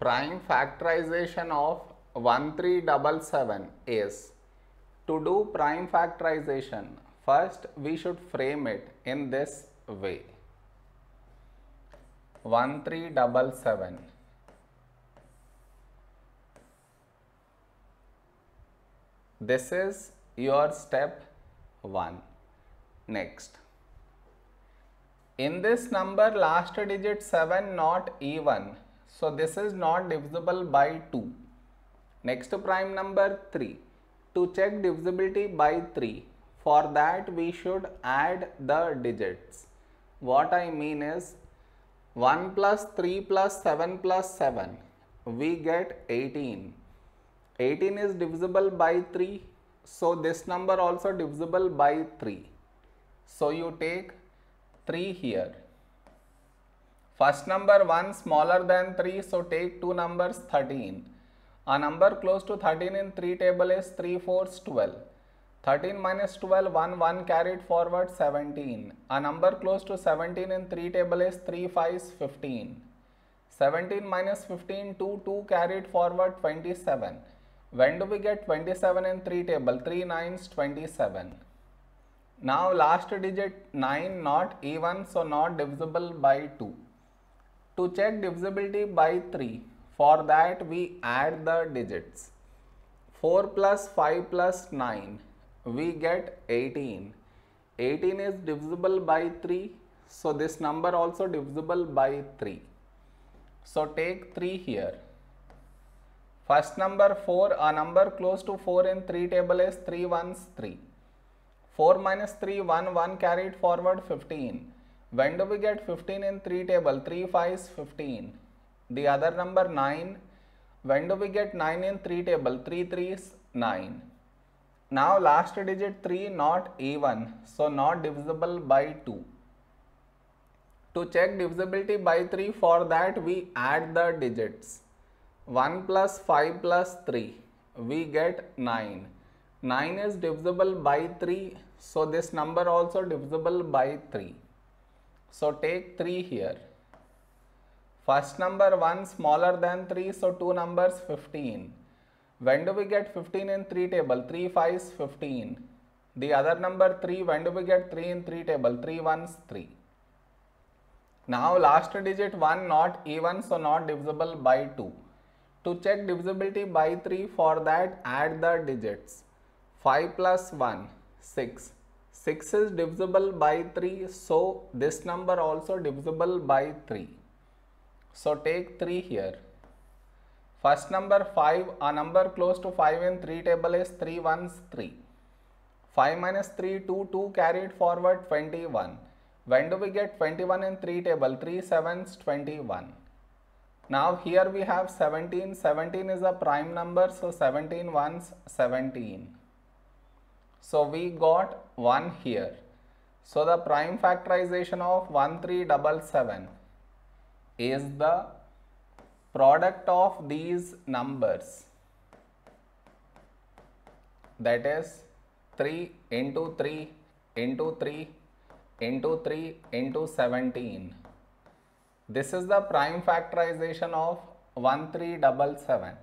prime factorization of 1377 is to do prime factorization first we should frame it in this way. 1377 this is your step 1 next. In this number last digit 7 not even so this is not divisible by 2 next prime number 3 to check divisibility by 3 for that we should add the digits. What I mean is 1 plus 3 plus 7 plus 7 we get 18 18 is divisible by 3 so this number also divisible by 3 so you take 3 here first number 1 smaller than 3 so take two numbers 13 a number close to 13 in 3 table is 3 4s 12 13 minus 12 1 1 carried forward 17 a number close to 17 in 3 table is 3 5s 15 17 minus 15 2 2 carried forward 27 when do we get 27 in 3 table? 3 9s 27 now last digit 9 not even so not divisible by 2 to check divisibility by 3 for that we add the digits 4 plus 5 plus 9 we get 18. 18 is divisible by 3. So this number also divisible by 3. So take 3 here. First number 4, a number close to 4 in 3 table is 3 ones 3. 4 minus 3, 1, 1 carried forward 15. When do we get 15 in 3 table? 3 5 is 15. The other number 9. When do we get 9 in 3 table? 3 3 is 9. Now last digit 3 not even, so not divisible by 2. To check divisibility by 3 for that we add the digits. 1 plus 5 plus 3 we get 9. 9 is divisible by 3 so this number also divisible by 3. So take 3 here. First number 1 smaller than 3 so two numbers 15. When do we get 15 in 3 table? 3 5 is 15. The other number 3, when do we get 3 in 3 table? 3 1s 3. Now last digit 1 not even so not divisible by 2. To check divisibility by 3 for that add the digits. 5 plus 1 6. 6 is divisible by 3 so this number also divisible by 3. So take 3 here. First number 5, a number close to 5 in 3 table is 3 ones 3. 5 minus 3, 2, 2 carried forward 21. When do we get 21 in 3 table? 3 7s 21. Now here we have 17, 17 is a prime number so 17 ones 17. So we got 1 here. So the prime factorization of 1377 is the product of these numbers that is 3 into 3 into 3 into 3 into 17. This is the prime factorization of 1377.